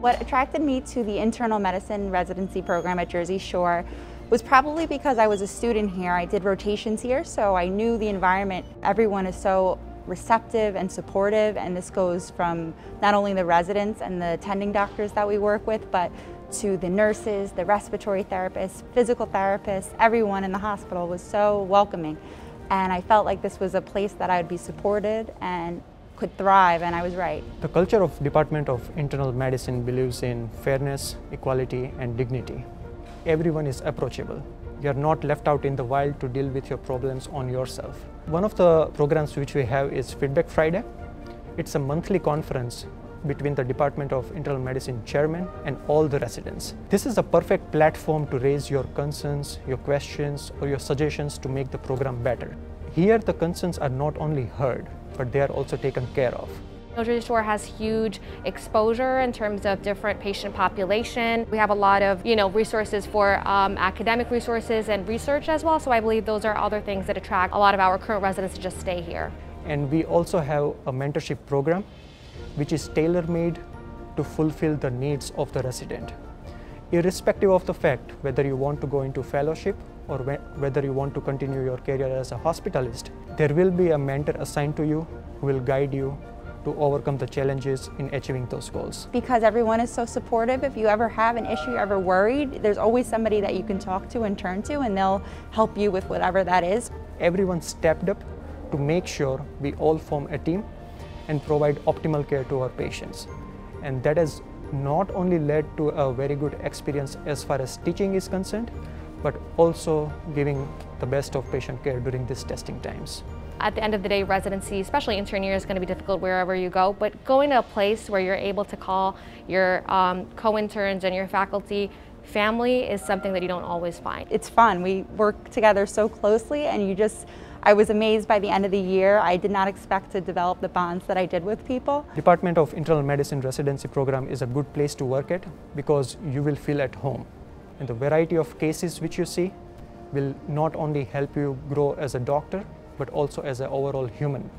What attracted me to the internal medicine residency program at Jersey Shore was probably because I was a student here. I did rotations here, so I knew the environment. Everyone is so receptive and supportive, and this goes from not only the residents and the attending doctors that we work with, but to the nurses, the respiratory therapists, physical therapists, everyone in the hospital was so welcoming. And I felt like this was a place that I would be supported and could thrive, and I was right. The culture of Department of Internal Medicine believes in fairness, equality, and dignity. Everyone is approachable. You're not left out in the wild to deal with your problems on yourself. One of the programs which we have is Feedback Friday. It's a monthly conference between the Department of Internal Medicine chairman and all the residents. This is a perfect platform to raise your concerns, your questions, or your suggestions to make the program better. Here, the concerns are not only heard, but they are also taken care of. Jersey Shore has huge exposure in terms of different patient population. We have a lot of you know resources for um, academic resources and research as well. So I believe those are other things that attract a lot of our current residents to just stay here. And we also have a mentorship program which is tailor-made to fulfill the needs of the resident. Irrespective of the fact whether you want to go into fellowship or whether you want to continue your career as a hospitalist, there will be a mentor assigned to you who will guide you to overcome the challenges in achieving those goals. Because everyone is so supportive, if you ever have an issue, you're ever worried, there's always somebody that you can talk to and turn to and they'll help you with whatever that is. Everyone stepped up to make sure we all form a team and provide optimal care to our patients. And that has not only led to a very good experience as far as teaching is concerned, but also giving the best of patient care during these testing times. At the end of the day, residency, especially intern year, is going to be difficult wherever you go, but going to a place where you're able to call your um, co-interns and your faculty family is something that you don't always find. It's fun. We work together so closely and you just I was amazed by the end of the year. I did not expect to develop the bonds that I did with people. Department of Internal Medicine residency program is a good place to work at because you will feel at home. And the variety of cases which you see will not only help you grow as a doctor, but also as an overall human.